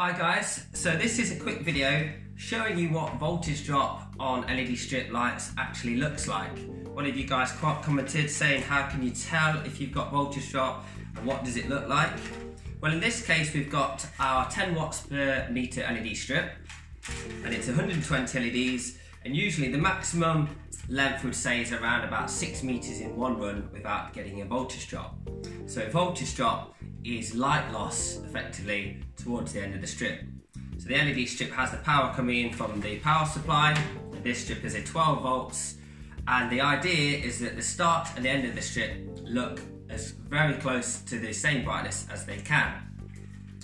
Hi guys, so this is a quick video showing you what voltage drop on LED strip lights actually looks like. One of you guys commented saying how can you tell if you've got voltage drop and what does it look like? Well in this case we've got our 10 watts per meter LED strip and it's 120 LEDs and usually the maximum length would say is around about 6 meters in one run without getting a voltage drop. So voltage drop is light loss effectively towards the end of the strip. So the LED strip has the power coming in from the power supply. This strip is a 12 volts and the idea is that the start and the end of the strip look as very close to the same brightness as they can.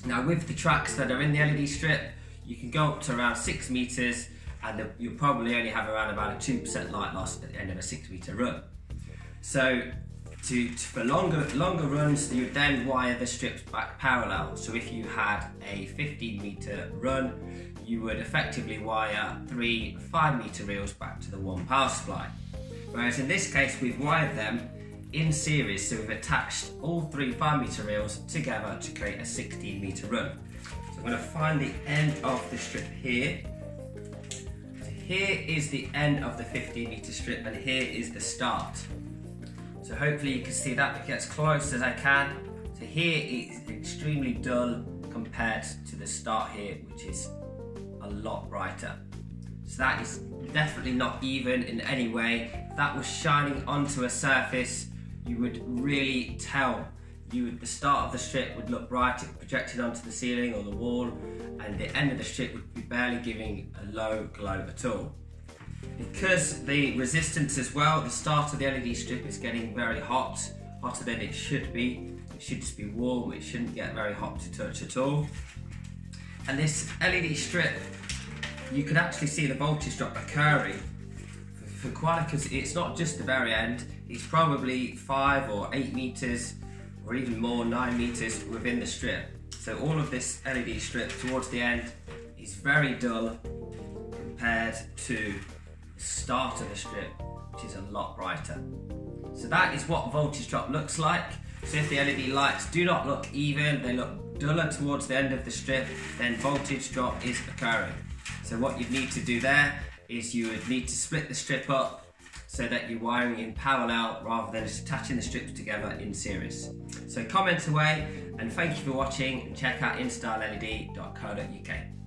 Now with the tracks that are in the LED strip, you can go up to around 6 meters and you'll probably only have around about a 2% light loss at the end of a 6 meter run. So to, to, for longer longer runs, you would then wire the strips back parallel. So if you had a 15 meter run, you would effectively wire three 5 meter reels back to the one power supply. Whereas in this case, we've wired them in series, so we've attached all three 5 meter reels together to create a 16 meter run. So I'm going to find the end of the strip here. So here is the end of the 15 meter strip, and here is the start. So hopefully you can see that get as close as I can. So here it's extremely dull compared to the start here, which is a lot brighter. So that is definitely not even in any way. If that was shining onto a surface, you would really tell. You the start of the strip would look bright, projected onto the ceiling or the wall, and the end of the strip would be barely giving a low glow at all. Because the resistance as well, the start of the LED strip is getting very hot, hotter than it should be. It should just be warm, it shouldn't get very hot to touch at all. And this LED strip, you can actually see the voltage drop occurring for, quite because it's not just the very end, it's probably five or eight meters or even more, nine meters within the strip. So all of this LED strip towards the end is very dull compared to start of the strip, which is a lot brighter. So that is what voltage drop looks like. So if the LED lights do not look even, they look duller towards the end of the strip, then voltage drop is occurring. So what you'd need to do there is you would need to split the strip up so that you're wiring in parallel rather than just attaching the strips together in series. So comment away and thank you for watching and check out instyleled.co.uk.